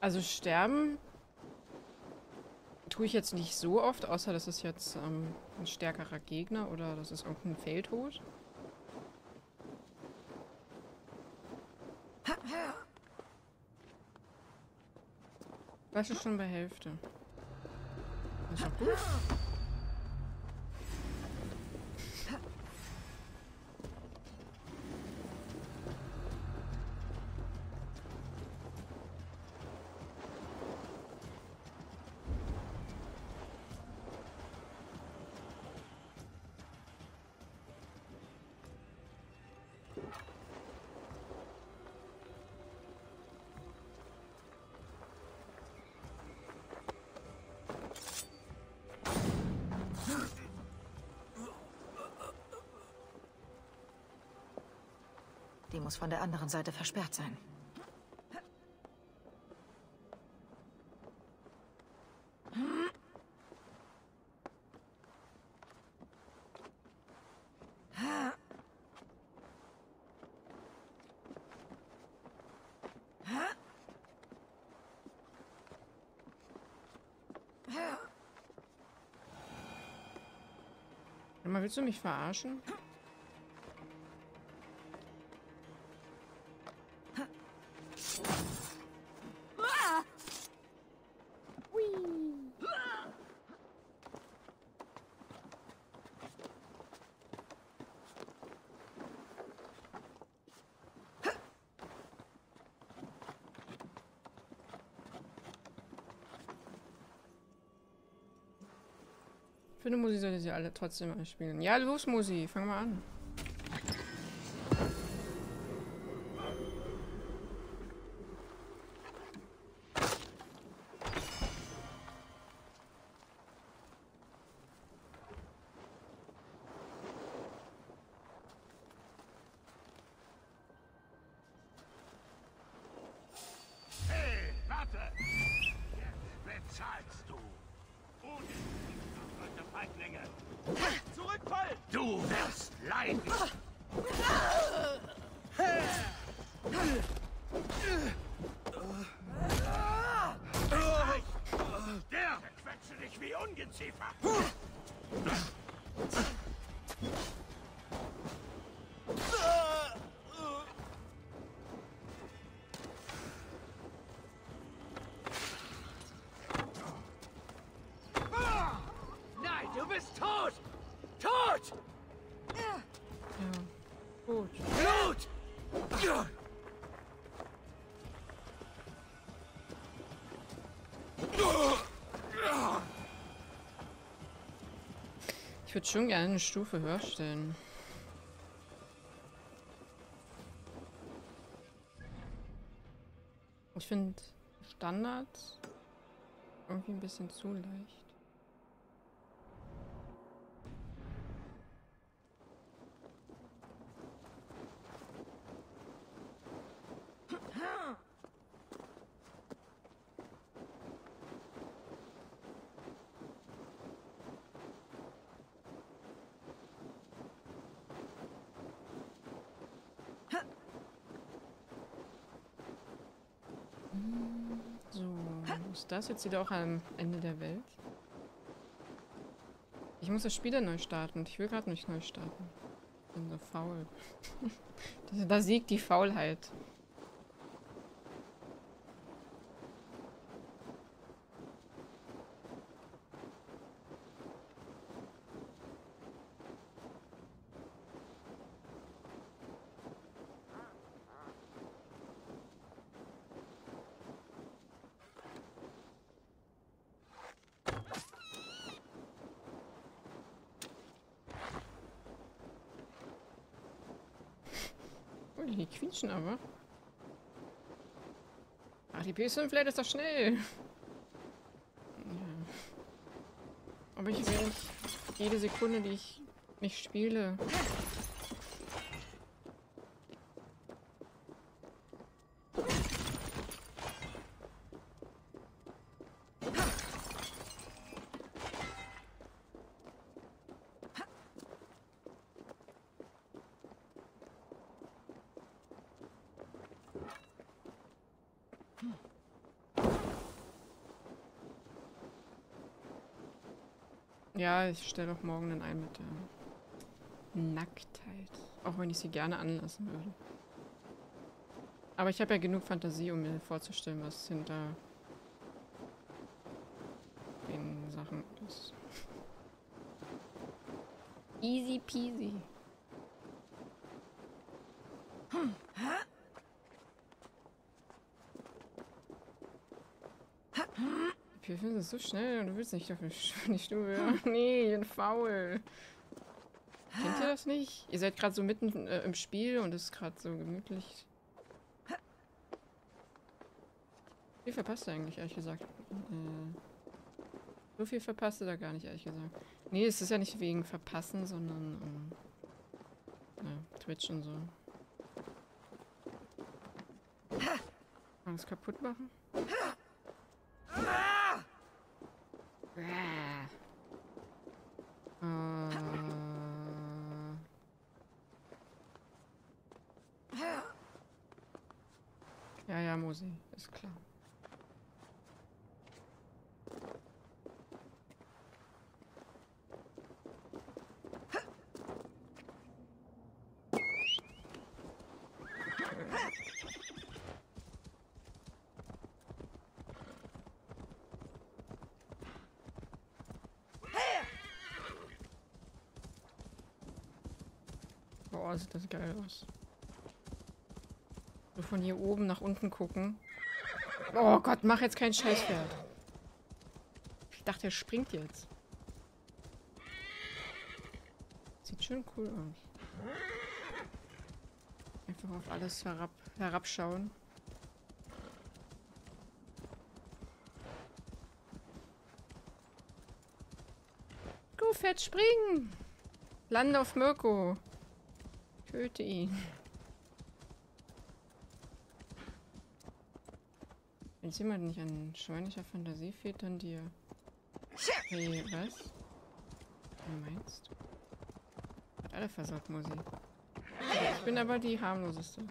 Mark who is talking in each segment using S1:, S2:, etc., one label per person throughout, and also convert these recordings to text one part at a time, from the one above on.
S1: Also sterben tue ich jetzt nicht so oft, außer das ist jetzt ähm, ein stärkerer Gegner oder das ist irgendein Feldtod. Was ist schon bei Hälfte? Das ist doch gut.
S2: Die muss von der anderen Seite versperrt sein.
S1: Mal, willst du mich verarschen? Musi sollte sie alle trotzdem mal spielen. Ja, los, Musi, fang mal an. Ich würde schon gerne eine Stufe höher stellen. Ich finde Standard irgendwie ein bisschen zu leicht. So, ist das jetzt wieder auch am Ende der Welt? Ich muss das Spiel dann neu starten und ich will gerade nicht neu starten. Ich bin so faul. da, da siegt die Faulheit. Oh, die quietschen aber. Ach, die PS5 lädt ist doch schnell. Ja. Aber ich will jede Sekunde, die ich nicht spiele. Ja, ich stelle auch morgen dann ein mit der Nacktheit. Auch wenn ich sie gerne anlassen würde. Aber ich habe ja genug Fantasie, um mir vorzustellen, was hinter den Sachen ist. Easy peasy. Wir finden es so schnell und du willst nicht auf die Stube. nee, ich bin faul. Kennt ihr das nicht? Ihr seid gerade so mitten äh, im Spiel und es ist gerade so gemütlich. Wie verpasst ihr eigentlich, ehrlich gesagt? Äh, so viel verpasst ihr da gar nicht, ehrlich gesagt. Nee, es ist ja nicht wegen Verpassen, sondern um, ja, Twitch und so. Alles kaputt machen? Äh. Ja, ja, Mosi, ist klar. Boah, sieht das geil aus. So von hier oben nach unten gucken. Oh Gott, mach jetzt kein Scheißpferd. Ich dachte, er springt jetzt. Sieht schön cool aus. Einfach auf alles herab, herabschauen. Go, Fett, springen! Lande auf Mirko. Töte ihn. Wenn es jemand nicht an schweinischer Fantasie fehlt, dann dir. Hey, was? Was meinst du? Hat alle versagt, Musi. Ich bin aber die harmloseste.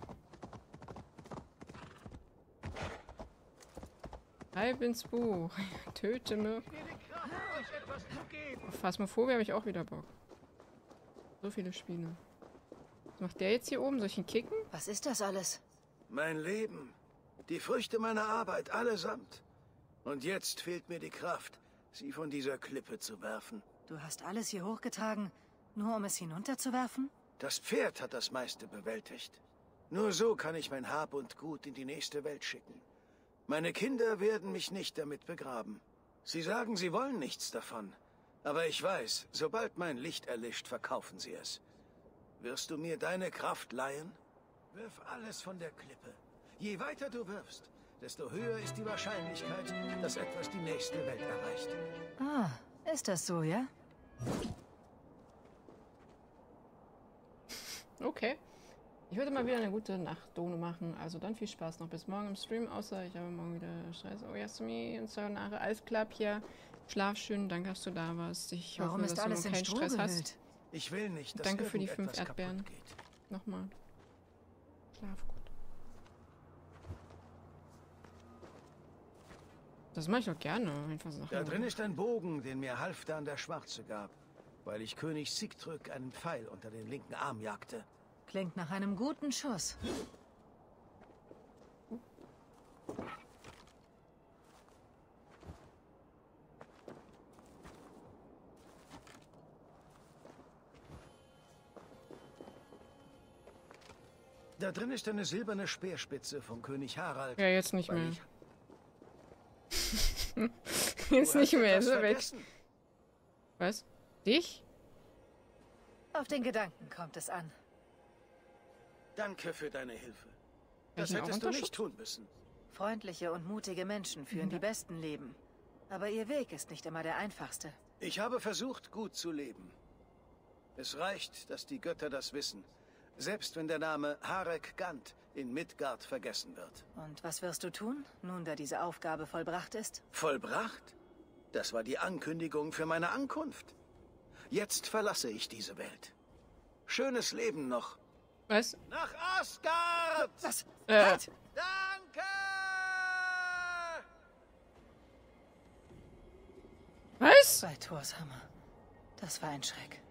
S1: Halb ins Buch. Töte Mirko. Auf Phasmophobie habe ich auch wieder Bock. So viele Spiele. Was macht der jetzt hier oben? Soll ich ihn kicken?
S2: Was ist das alles?
S3: Mein Leben. Die Früchte meiner Arbeit, allesamt. Und jetzt fehlt mir die Kraft, sie von dieser Klippe zu werfen.
S2: Du hast alles hier hochgetragen, nur um es hinunterzuwerfen?
S3: Das Pferd hat das meiste bewältigt. Nur so kann ich mein Hab und Gut in die nächste Welt schicken. Meine Kinder werden mich nicht damit begraben. Sie sagen, sie wollen nichts davon. Aber ich weiß, sobald mein Licht erlischt, verkaufen sie es. Wirst du mir deine Kraft leihen? Wirf alles von der Klippe. Je weiter du wirfst, desto höher ist die Wahrscheinlichkeit, dass etwas die nächste Welt erreicht.
S2: Ah, ist das so, ja?
S1: Okay. Ich würde mal wieder eine gute Nacht-Dono machen. Also dann viel Spaß noch bis morgen im Stream. Außer ich habe morgen wieder Stress. Oh, Yasumi und Sayonara. Alles klar, Pia. Schlaf schön. Danke, dass du da warst. Ich
S2: Warum
S1: hoffe,
S2: ist
S1: dass du
S2: alles
S1: noch
S2: in
S1: keinen Stress hast.
S3: Ich will nicht, dass
S1: Danke für die fünf Erdbeeren. Nochmal. Schlaf gut. Das mache ich doch gerne. Einfach Sachen.
S3: Da drin ist ein Bogen, den mir Halfdan der Schwarze gab, weil ich König Sigtrygg einen Pfeil unter den linken Arm jagte.
S2: Klingt nach einem guten Schuss.
S3: Da drin ist eine silberne Speerspitze von König Harald.
S1: Ja, jetzt nicht mehr. Jetzt nicht mehr. Ist er weg. Was? Dich?
S2: Auf den Gedanken kommt es an.
S3: Danke für deine Hilfe. Das hättest du nicht tun müssen.
S2: Freundliche und mutige Menschen führen die besten Leben. Aber ihr Weg ist nicht immer der einfachste.
S3: Ich habe versucht, gut zu leben. Es reicht, dass die Götter das wissen. Selbst wenn der Name Harek Gant in Midgard vergessen wird.
S2: Und was wirst du tun, nun da diese Aufgabe vollbracht ist?
S3: Vollbracht? Das war die Ankündigung für meine Ankunft. Jetzt verlasse ich diese Welt. Schönes Leben noch.
S1: Was?
S3: Nach Asgard!
S2: Was?
S1: Äh.
S2: Halt!
S3: Danke!
S1: Was?
S2: Bei Thors Hammer. Das war ein Schreck.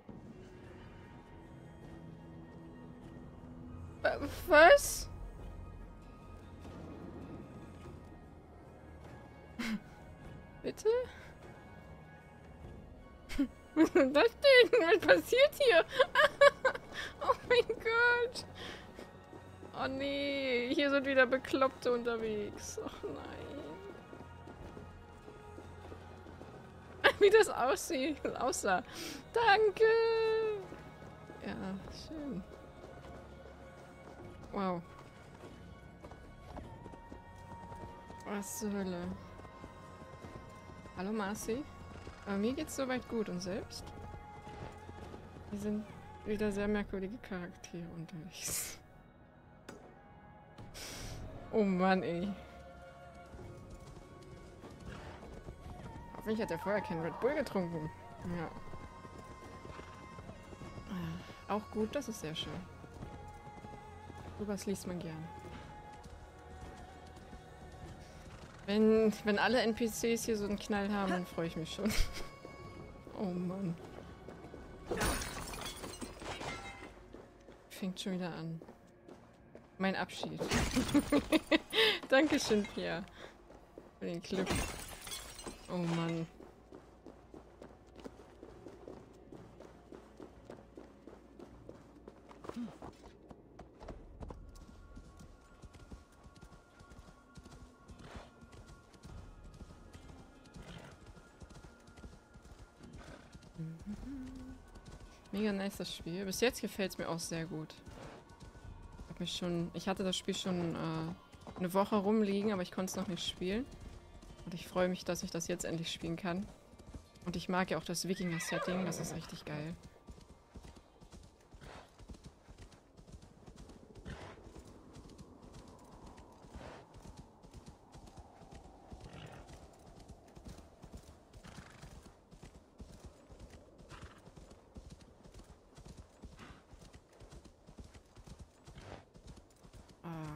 S1: Was? Bitte? Was ist das denn? Was passiert hier? oh mein Gott. Oh nee, hier sind wieder Bekloppte unterwegs. Oh nein. Wie das aussieht, aussah. Danke. Ja, schön. Wow. Was zur Hölle? Hallo Marcy. Aber mir geht's soweit gut und selbst? Wir sind wieder sehr merkwürdige Charaktere unterwegs. Oh Mann, ey. Hoffentlich hat er vorher keinen Red Bull getrunken. Ja. Auch gut, das ist sehr schön. Sowas liest man gern. Wenn, wenn alle NPCs hier so einen Knall haben, dann freue ich mich schon. oh Mann. Fängt schon wieder an. Mein Abschied. Dankeschön, Pia. Für den Clip. Oh Mann. Nice das Spiel. Bis jetzt gefällt es mir auch sehr gut. Hab mich schon, ich hatte das Spiel schon äh, eine Woche rumliegen, aber ich konnte es noch nicht spielen. Und ich freue mich, dass ich das jetzt endlich spielen kann. Und ich mag ja auch das Wikinger-Setting, das ist richtig geil.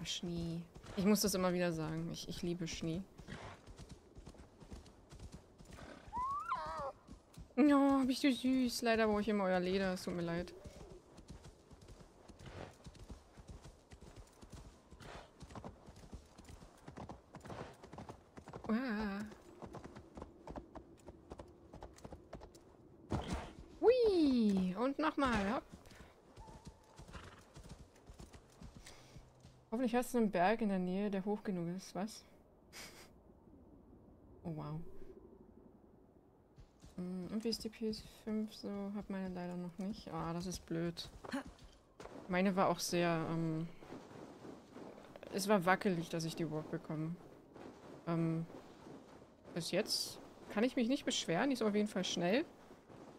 S1: Schnee. Ich muss das immer wieder sagen. Ich, ich liebe Schnee. Oh, bist du süß. Leider brauche ich immer euer Leder. Es tut mir leid. Ah. Hui. Und nochmal. Hopp. Hoffentlich hast du einen Berg in der Nähe, der hoch genug ist, was? oh wow. Hm, und wie ist die PS5 so? Hat meine leider noch nicht. Ah, das ist blöd. Meine war auch sehr, ähm, Es war wackelig, dass ich die überhaupt bekomme. Ähm, bis jetzt kann ich mich nicht beschweren. Die ist auf jeden Fall schnell.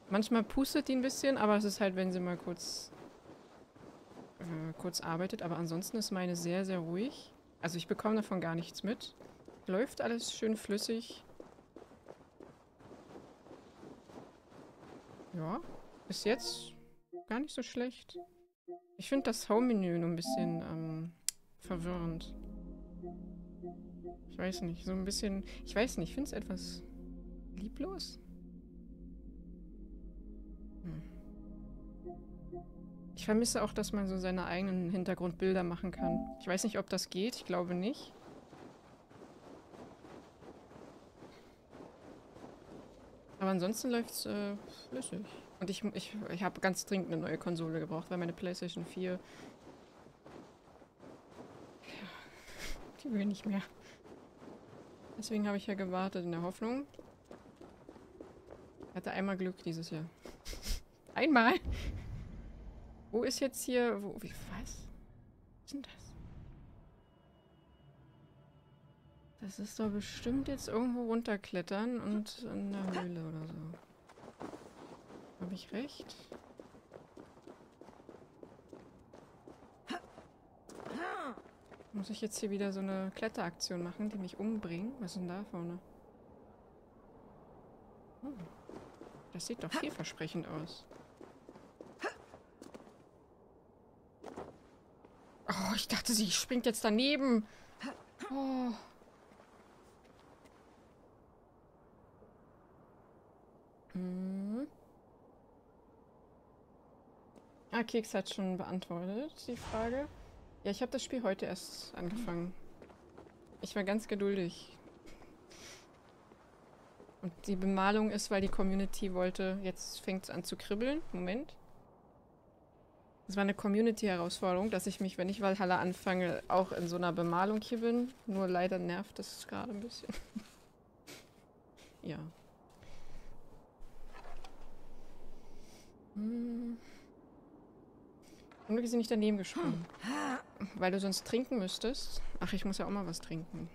S1: Manchmal pustet die ein bisschen, aber es ist halt, wenn sie mal kurz kurz arbeitet, aber ansonsten ist meine sehr, sehr ruhig. Also ich bekomme davon gar nichts mit. Läuft alles schön flüssig. Ja, bis jetzt gar nicht so schlecht. Ich finde das Home-Menü nur ein bisschen ähm, verwirrend. Ich weiß nicht, so ein bisschen... Ich weiß nicht, ich finde es etwas lieblos. Ich vermisse auch, dass man so seine eigenen Hintergrundbilder machen kann. Ich weiß nicht, ob das geht. Ich glaube nicht. Aber ansonsten läuft es äh, flüssig. Und ich, ich, ich habe ganz dringend eine neue Konsole gebraucht, weil meine Playstation 4... Ja, die will nicht mehr. Deswegen habe ich ja gewartet in der Hoffnung. Ich hatte einmal Glück dieses Jahr. einmal! Wo ist jetzt hier... Wo, wie, was? Was ist denn das? Das ist doch bestimmt jetzt irgendwo runterklettern und in der Höhle oder so. Habe ich recht? Muss ich jetzt hier wieder so eine Kletteraktion machen, die mich umbringen? Was ist denn da vorne? Oh. Das sieht doch vielversprechend aus. Oh, ich dachte, sie springt jetzt daneben. Oh. Hm. Ah, Keks hat schon beantwortet die Frage. Ja, ich habe das Spiel heute erst angefangen. Ich war ganz geduldig. Und die Bemalung ist, weil die Community wollte, jetzt fängt es an zu kribbeln. Moment. Das war eine Community-Herausforderung, dass ich mich, wenn ich Valhalla anfange, auch in so einer Bemalung hier bin. Nur leider nervt das gerade ein bisschen. ja. Hm. Zum Glück ist sie nicht daneben gesprungen. Weil du sonst trinken müsstest. Ach, ich muss ja auch mal was trinken.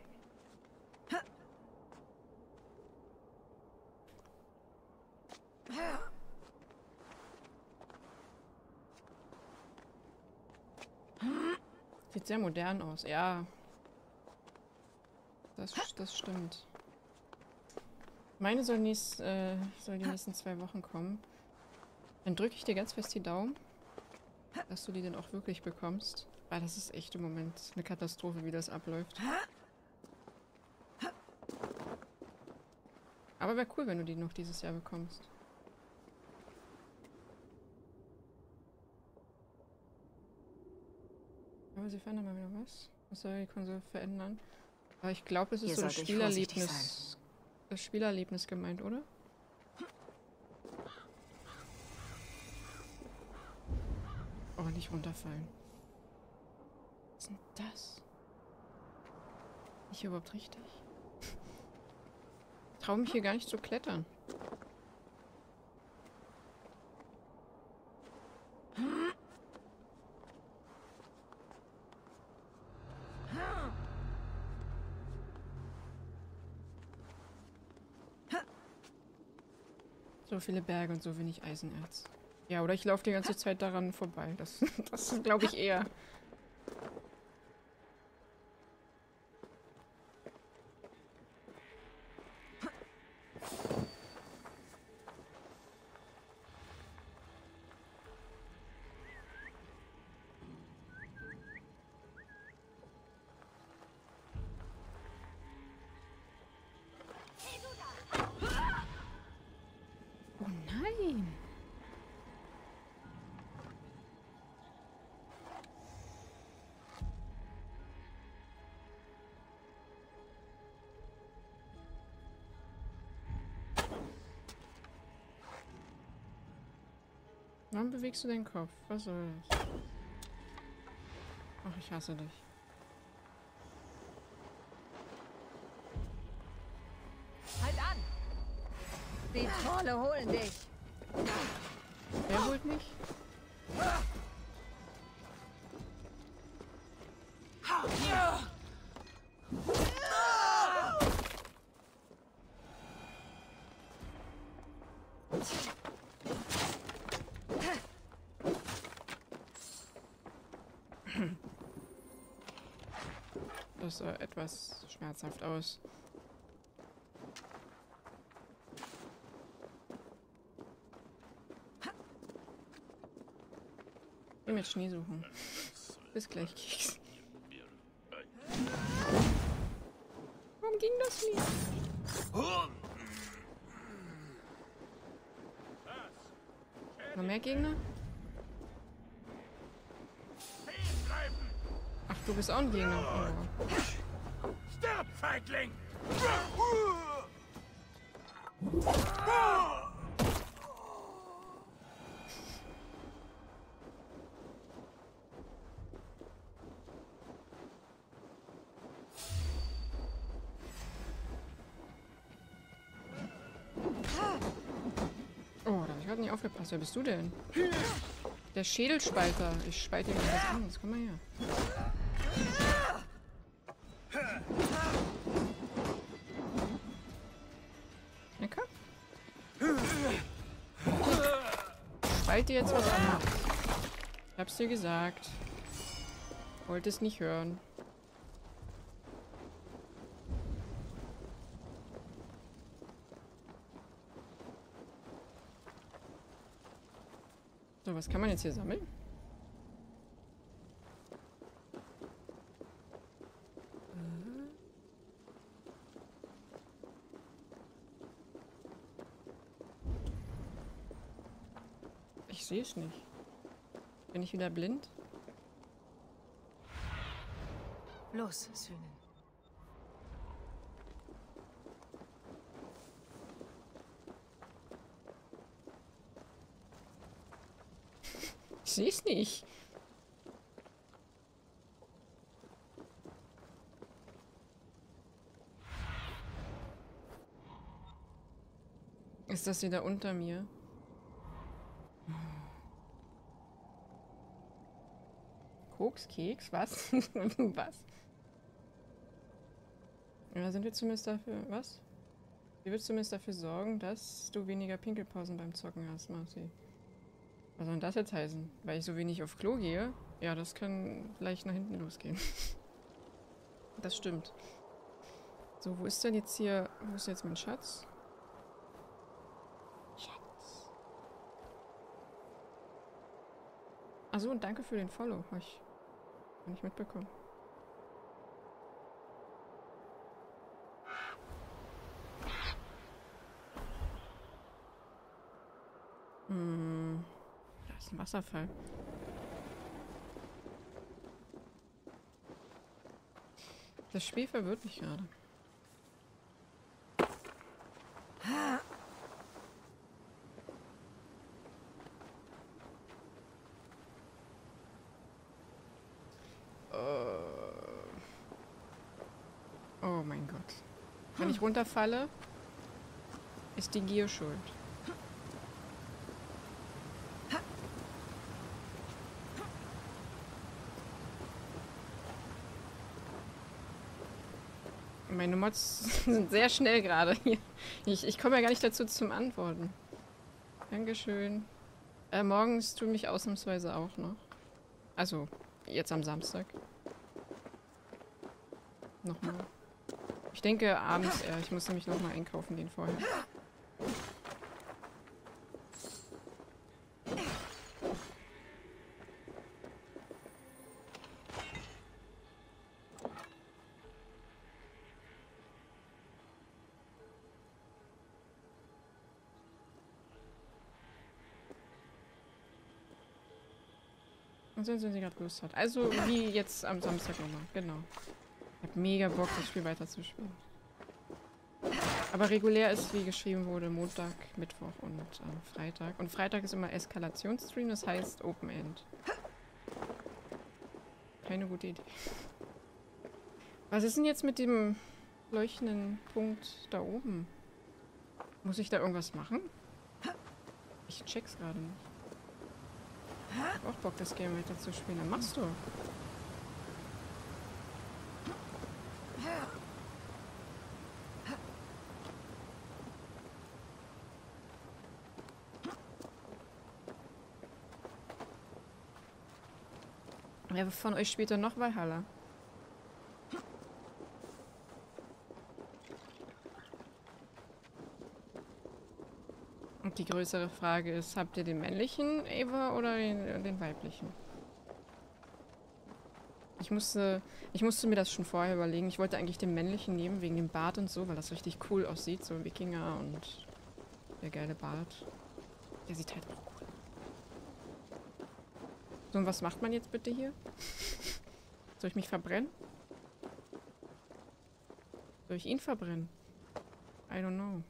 S1: Sieht sehr modern aus, ja. Das, das stimmt. Meine soll, nächst, äh, soll die nächsten zwei Wochen kommen. Dann drücke ich dir ganz fest die Daumen, dass du die dann auch wirklich bekommst. Weil das ist echt im Moment eine Katastrophe, wie das abläuft. Aber wäre cool, wenn du die noch dieses Jahr bekommst. Aber sie verändern mal wieder was. Was soll die Konsole verändern? Aber ich glaube, es ist
S2: Hier
S1: so das
S2: vorsichtig
S1: Spielerlebnis. Das Spielerlebnis gemeint, oder? Oh, nicht runterfallen. Was ist denn das? Hier überhaupt richtig? Ich traue mich hier gar nicht zu klettern. So viele Berge und so wenig Eisenerz. Ja, oder ich laufe die ganze Zeit daran vorbei. Das, das glaube ich eher. Warum bewegst du deinen Kopf? Was soll das? Ach, ich hasse dich.
S4: Halt an! Die Trolle holen dich!
S1: Wer holt mich? Das sah etwas schmerzhaft aus. Geh mit Schnee suchen. Bis gleich, Keks. Warum ging das nicht? Noch mehr Gegner? Du bist auch ein Gegner. Oh.
S3: Feigling!
S1: Oh, da hab ich gerade nicht aufgepasst. Wer bist du denn? Der Schädelspalter. Ich spalte ihm was anderes. Komm mal her. Dir jetzt was anderes. Ich hab's dir gesagt. Wollte es nicht hören. So, was kann man jetzt hier sammeln? Es nicht. Bin ich wieder blind?
S2: Los, Sühnen.
S1: Ich sehe es nicht. Ist das wieder unter mir? Koks, Keks, was? was? Ja, sind wir zumindest dafür. Was? Wie willst zumindest dafür sorgen, dass du weniger Pinkelpausen beim Zocken hast, Marci? Was soll denn das jetzt heißen? Weil ich so wenig auf Klo gehe? Ja, das kann leicht nach hinten losgehen. das stimmt. So, wo ist denn jetzt hier... Wo ist jetzt mein Schatz? Schatz. Achso, und danke für den Follow. Ich nicht mitbekommen. Hm. Da ist ein Wasserfall. Das Spiel verwirrt mich gerade. Äh. Oh mein Gott. Wenn ich runterfalle, ist die Gier schuld. Meine Mods sind sehr schnell gerade hier. Ich, ich komme ja gar nicht dazu zum Antworten. Dankeschön. Äh, morgens tue mich ausnahmsweise auch noch. Also, jetzt am Samstag. Nochmal. Ich denke abends eher. Ich muss nämlich nochmal einkaufen gehen vorher. Und sind sie gerade Lust hat. Also wie jetzt am Samstag nochmal. Genau. Mega Bock, das Spiel weiterzuspielen. Aber regulär ist, wie geschrieben wurde, Montag, Mittwoch und äh, Freitag. Und Freitag ist immer Eskalationsstream, das heißt Open End. Keine gute Idee. Was ist denn jetzt mit dem leuchtenden Punkt da oben? Muss ich da irgendwas machen? Ich check's gerade nicht. Ich hab auch Bock, das Game weiter zu spielen. Dann machst du. Wer von euch spielt dann noch Valhalla? Und die größere Frage ist, habt ihr den männlichen Ava oder den, den weiblichen? Ich musste, ich musste mir das schon vorher überlegen. Ich wollte eigentlich den männlichen nehmen, wegen dem Bart und so, weil das richtig cool aussieht. So Wikinger und der geile Bart. Der sieht halt auch. So, und was macht man jetzt bitte hier? Soll ich mich verbrennen? Soll ich ihn verbrennen? I don't know.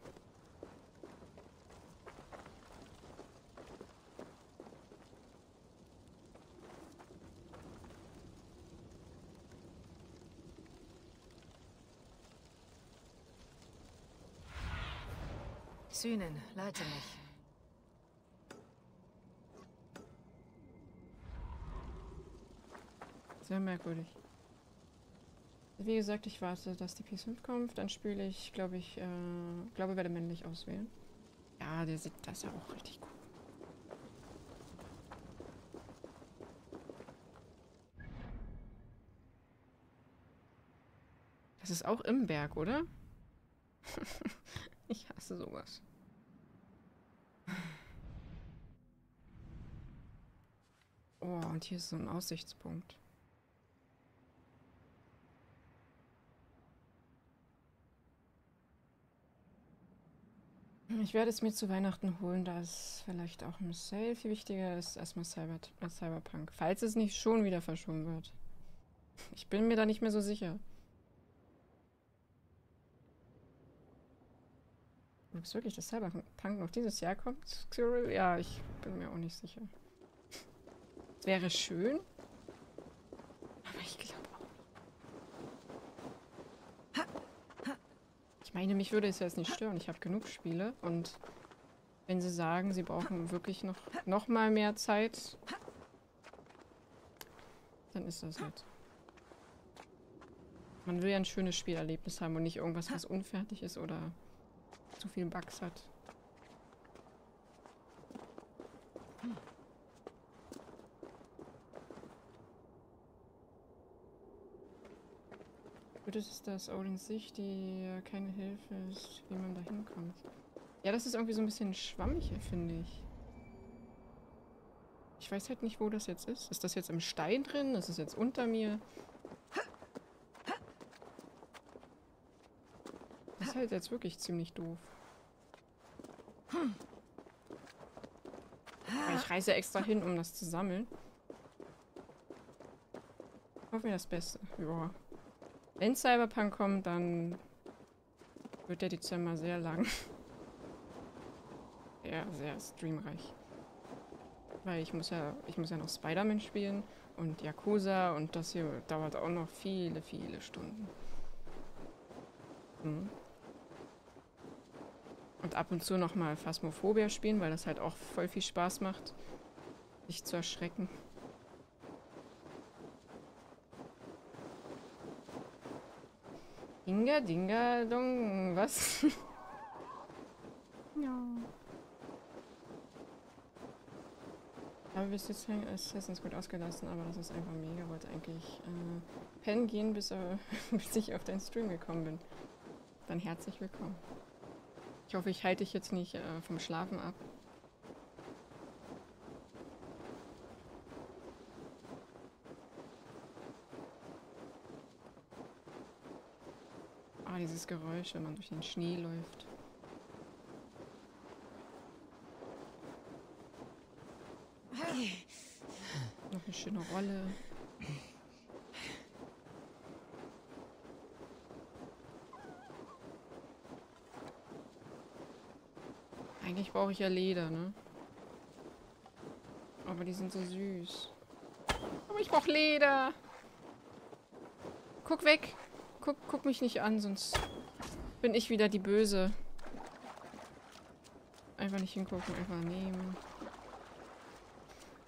S2: Sühnen, leite mich.
S1: Sehr merkwürdig. Wie gesagt, ich warte, dass die PS5 kommt. Dann spiele ich, glaube ich, äh, glaube, werde männlich auswählen. Ja, der sieht das ja auch richtig cool. Das ist auch im Berg, oder? ich hasse sowas. Oh, und hier ist so ein Aussichtspunkt. Ich werde es mir zu Weihnachten holen, da es vielleicht auch im Sale viel wichtiger ist, erstmal Cyber Cyberpunk. Falls es nicht schon wieder verschoben wird. Ich bin mir da nicht mehr so sicher. Ob es wirklich das Cyberpunk noch dieses Jahr kommt, Cyril? Ja, ich bin mir auch nicht sicher. Es wäre schön. Aber ich glaube auch. Ich meine, mich würde es jetzt nicht stören. Ich habe genug Spiele und wenn sie sagen, sie brauchen wirklich noch, noch mal mehr Zeit, dann ist das halt. Man will ja ein schönes Spielerlebnis haben und nicht irgendwas, was unfertig ist oder zu viel Bugs hat. Gut ist das Odins Sicht, die keine Hilfe ist, wie man da hinkommt. Ja, das ist irgendwie so ein bisschen schwammiger, finde ich. Ich weiß halt nicht, wo das jetzt ist. Ist das jetzt im Stein drin? Ist es jetzt unter mir? Das ist halt jetzt wirklich ziemlich doof. Ich reise extra hin, um das zu sammeln. Hoffen wir das Beste. Ja. Wenn Cyberpunk kommt, dann wird der Dezember sehr lang. Sehr, sehr streamreich. Weil ich muss ja, ich muss ja noch Spider-Man spielen und Yakuza und das hier dauert auch noch viele, viele Stunden. Hm. Und ab und zu nochmal Phasmophobia spielen, weil das halt auch voll viel Spaß macht, sich zu erschrecken. Dinga, Dinga, Dong, was? ja. Habe bis jetzt Assassin's Creed ausgelassen, aber das ist einfach mega. Wollte eigentlich äh, pennen gehen, bis, äh, bis ich auf deinen Stream gekommen bin. Dann herzlich willkommen. Ich hoffe, ich halte dich jetzt nicht äh, vom Schlafen ab. Ah, dieses Geräusch, wenn man durch den Schnee läuft. Noch eine schöne Rolle. Eigentlich brauche ich ja Leder, ne? Aber die sind so süß. Aber ich brauche Leder. Guck weg guck, guck mich nicht an, sonst bin ich wieder die Böse. Einfach nicht hingucken, einfach nehmen.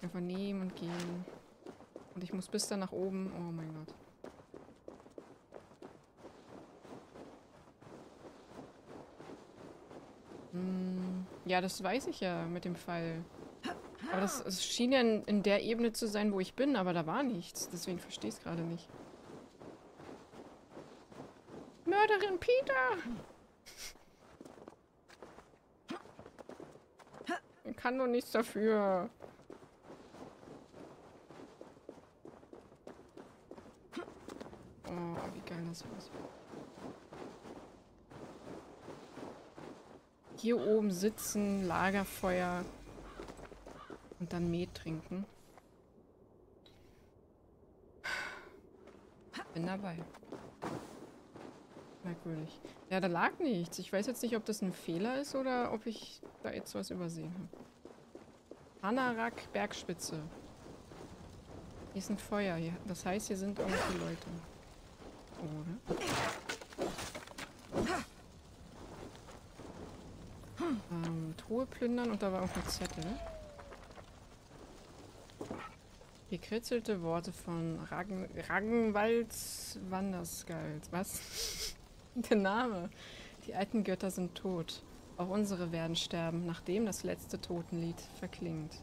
S1: Einfach nehmen und gehen. Und ich muss bis da nach oben. Oh mein Gott. Hm, ja, das weiß ich ja mit dem Fall. Aber das, das schien ja in, in der Ebene zu sein, wo ich bin, aber da war nichts. Deswegen verstehe ich es gerade nicht. Peter! Ich kann doch nichts dafür. Oh, wie geil das ist. Hier oben sitzen, Lagerfeuer und dann Met trinken. Bin dabei. Merkwürdig. Ja, da lag nichts. Ich weiß jetzt nicht, ob das ein Fehler ist oder ob ich da jetzt was übersehen habe. Hanarak Bergspitze. Hier ist ein Feuer. Hier. Das heißt, hier sind irgendwie Leute. Oder? Ähm, Truhe plündern und da war auch ein Zettel. Gekritzelte Worte von Ragn Ragenwalds Wanderskald. Was? Der Name. Die alten Götter sind tot. Auch unsere werden sterben, nachdem das letzte Totenlied verklingt.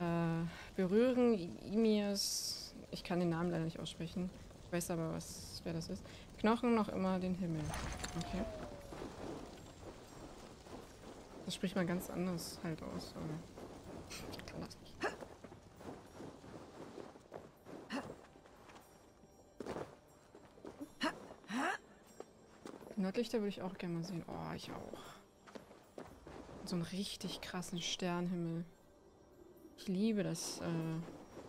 S1: Äh, berühren Imirs... Ich kann den Namen leider nicht aussprechen. Ich weiß aber, was, wer das ist. Knochen noch immer den Himmel. Okay. Das spricht man ganz anders halt aus, aber Nordlichter würde ich auch gerne mal sehen. Oh, ich auch. so einen richtig krassen Sternhimmel. Ich liebe das, äh,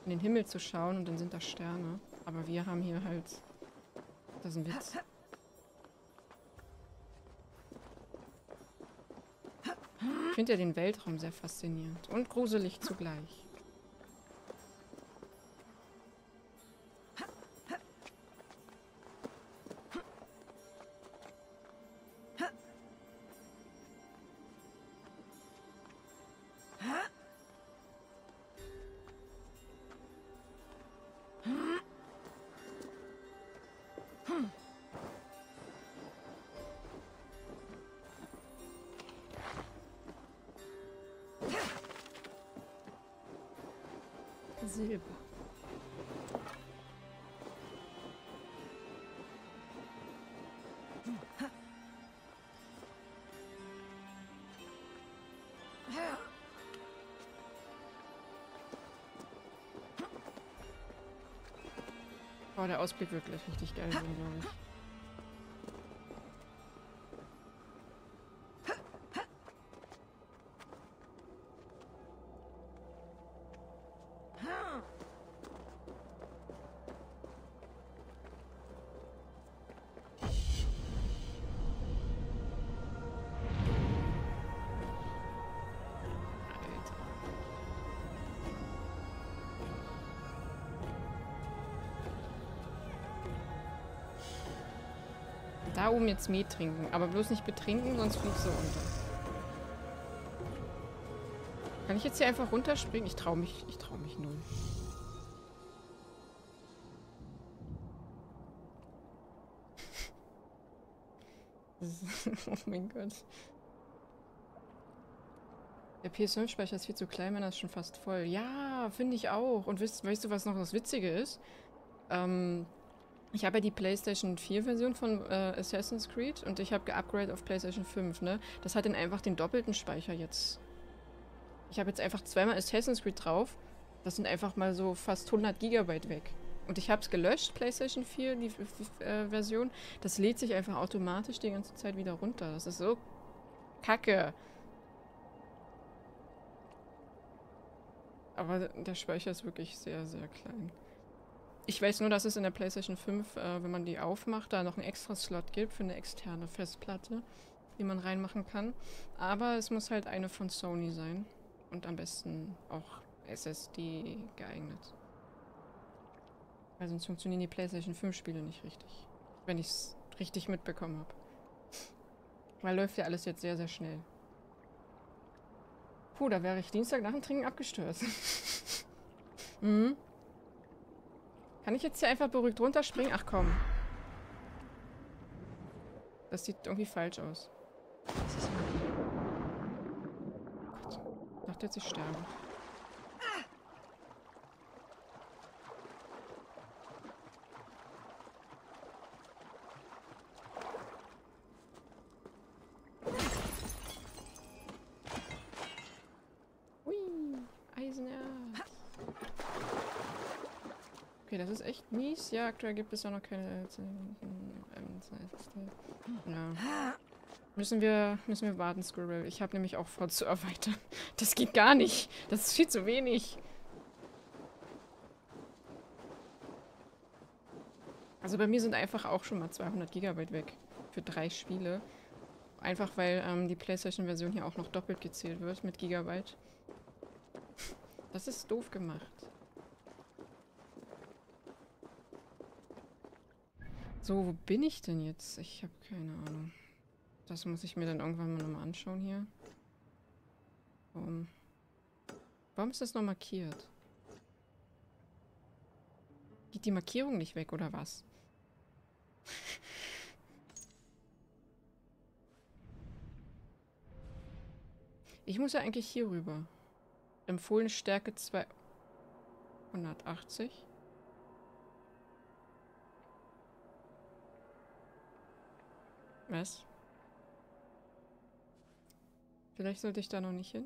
S1: in den Himmel zu schauen und dann sind da Sterne. Aber wir haben hier halt... Das ist ein Witz. Ich finde ja den Weltraum sehr faszinierend und gruselig zugleich. Oh, der Ausblick wirklich richtig geil, glaube ich. Oben jetzt Met trinken, aber bloß nicht betrinken, sonst fliegst du runter. Kann ich jetzt hier einfach runterspringen? Ich traue mich, ich traue mich null. oh mein Gott. Der PS5-Speicher ist viel zu klein, meiner ist schon fast voll. Ja, finde ich auch. Und weißt, weißt du, was noch das Witzige ist? Ähm, ich habe ja die PlayStation 4-Version von äh, Assassin's Creed und ich habe geupgradet auf PlayStation 5, ne? Das hat dann einfach den doppelten Speicher jetzt. Ich habe jetzt einfach zweimal Assassin's Creed drauf. Das sind einfach mal so fast 100 Gigabyte weg. Und ich habe es gelöscht, PlayStation 4, die äh, Version. Das lädt sich einfach automatisch die ganze Zeit wieder runter. Das ist so kacke. Aber der Speicher ist wirklich sehr, sehr klein. Ich weiß nur, dass es in der PlayStation 5, äh, wenn man die aufmacht, da noch einen extra Slot gibt für eine externe Festplatte, die man reinmachen kann. Aber es muss halt eine von Sony sein. Und am besten auch SSD geeignet. Weil sonst funktionieren die PlayStation 5 Spiele nicht richtig. Wenn ich es richtig mitbekommen habe. Weil läuft ja alles jetzt sehr, sehr schnell. Puh, da wäre ich Dienstag nach dem Trinken abgestürzt. mhm. Kann ich jetzt hier einfach beruhigt runterspringen? Ach komm. Das sieht irgendwie falsch aus. Gott. Ich dachte jetzt, ich sterbe. Hui, Eisenerz. Okay, das ist echt mies. Ja, aktuell gibt es ja noch keine... Ja. Müssen wir, müssen wir warten, Squirrel. Ich habe nämlich auch vor zu erweitern. Das geht gar nicht. Das ist viel zu wenig. Also bei mir sind einfach auch schon mal 200 Gigabyte weg. Für drei Spiele. Einfach weil ähm, die Playstation-Version hier auch noch doppelt gezählt wird mit Gigabyte. Das ist doof gemacht. So, wo bin ich denn jetzt? Ich habe keine Ahnung. Das muss ich mir dann irgendwann mal nochmal anschauen hier. Warum? Warum ist das noch markiert? Geht die Markierung nicht weg, oder was? Ich muss ja eigentlich hier rüber. Empfohlene Stärke 280. Was? Vielleicht sollte ich da noch nicht hin.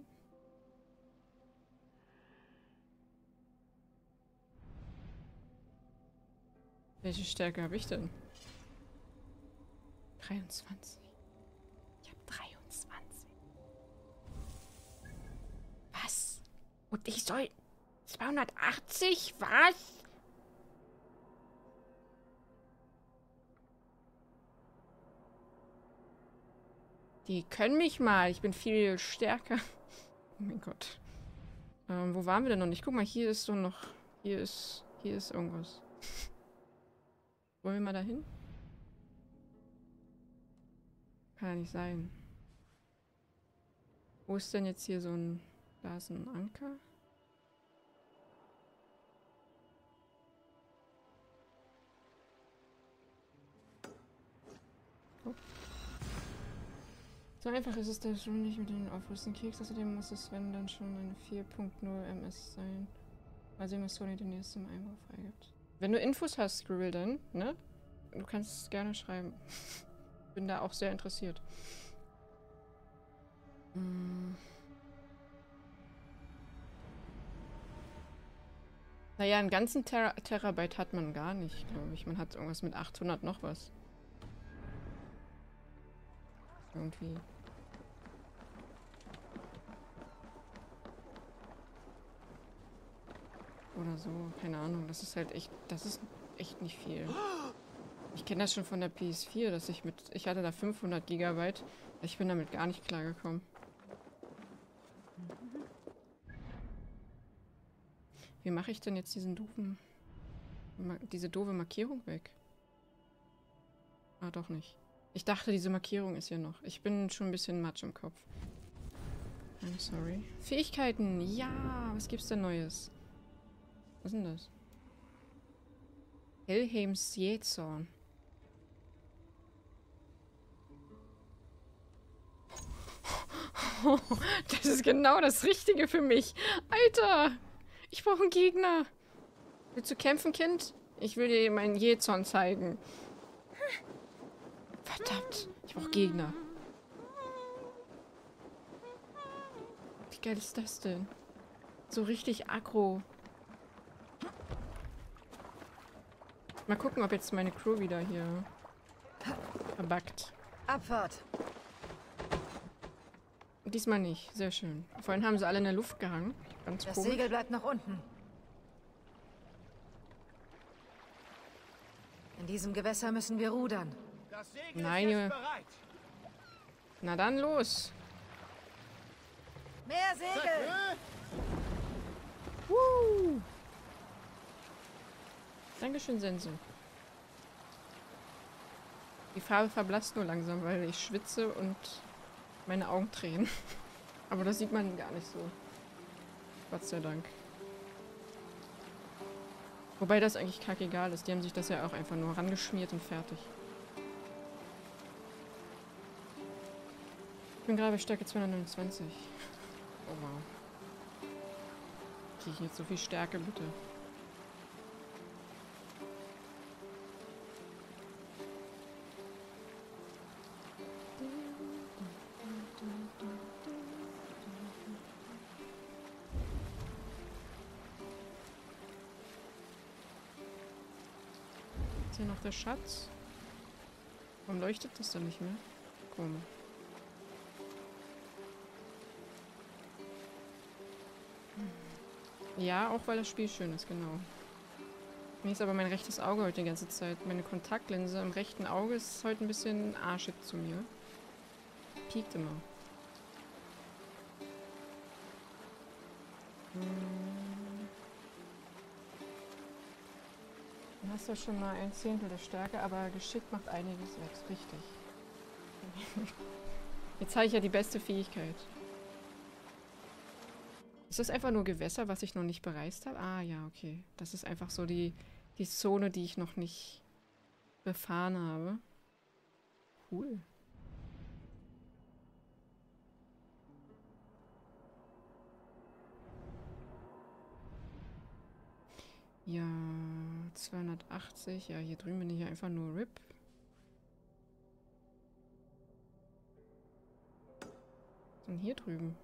S1: Welche Stärke habe ich denn? 23. Ich habe 23. Und ich soll 280? Was? Die können mich mal. Ich bin viel stärker. Oh mein Gott. Ähm, wo waren wir denn noch nicht? Guck mal, hier ist doch noch... Hier ist... Hier ist irgendwas. Wollen wir mal dahin? Kann ja nicht sein. Wo ist denn jetzt hier so ein... Da ist ein Anker. Oh. So einfach ist es da schon nicht mit den Aufrüsten Keks. Außerdem muss es, wenn dann schon eine 4.0 MS sein. Mal sehen, was Sony den nächsten Einbau freigibt. Wenn du Infos hast, Scribble, dann, ne? Du kannst es gerne schreiben. Bin da auch sehr interessiert. Hm. Naja, einen ganzen Ter Terabyte hat man gar nicht, glaube ich. Man hat irgendwas mit 800 noch was. Irgendwie. Oder so, keine Ahnung. Das ist halt echt, das ist echt nicht viel. Ich kenne das schon von der PS4, dass ich mit, ich hatte da 500 Gigabyte. Ich bin damit gar nicht klargekommen. Wie mache ich denn jetzt diesen doofen, diese doofe Markierung weg? Ah, doch nicht. Ich dachte, diese Markierung ist hier noch. Ich bin schon ein bisschen matsch im Kopf. I'm sorry. Fähigkeiten. Ja, was gibt's denn Neues? Was ist denn das? Helheims Jähzorn. das ist genau das Richtige für mich. Alter! Ich brauche einen Gegner. Willst du kämpfen, Kind? Ich will dir meinen Jähzorn zeigen. Verdammt. Ich brauche Gegner. Wie geil ist das denn? So richtig aggro. Mal gucken, ob jetzt meine Crew wieder hier verbackt.
S2: Abfahrt.
S1: Diesmal nicht. Sehr schön. Vorhin haben sie alle in der Luft gehangen. Ganz
S2: das
S1: komisch.
S2: Segel bleibt noch unten. In diesem Gewässer müssen wir rudern.
S3: Das Segel
S1: Nein,
S3: ist
S1: Junge. Na dann los.
S2: Mehr Segel!
S1: Woo! Dankeschön, Sense. Die Farbe verblasst nur langsam, weil ich schwitze und meine Augen tränen. Aber das sieht man gar nicht so. Gott sei Dank. Wobei das eigentlich kackegal ist. Die haben sich das ja auch einfach nur rangeschmiert und fertig. Bin gerade Stärke 229. Oh wow. Kriege ich jetzt so viel Stärke, bitte? Ist hier noch der Schatz? Warum leuchtet das denn nicht mehr? Komisch. Ja, auch weil das Spiel schön ist, genau. Mir ist aber mein rechtes Auge heute die ganze Zeit. Meine Kontaktlinse im rechten Auge ist heute ein bisschen arschig zu mir. Piekt immer. Hm. Dann hast du schon mal ein Zehntel der Stärke, aber geschickt macht einiges weg. Richtig. Jetzt habe ich ja die beste Fähigkeit. Ist das einfach nur Gewässer, was ich noch nicht bereist habe? Ah, ja, okay. Das ist einfach so die, die Zone, die ich noch nicht befahren habe. Cool. Ja, 280. Ja, hier drüben bin ich einfach nur RIP. Und hier drüben.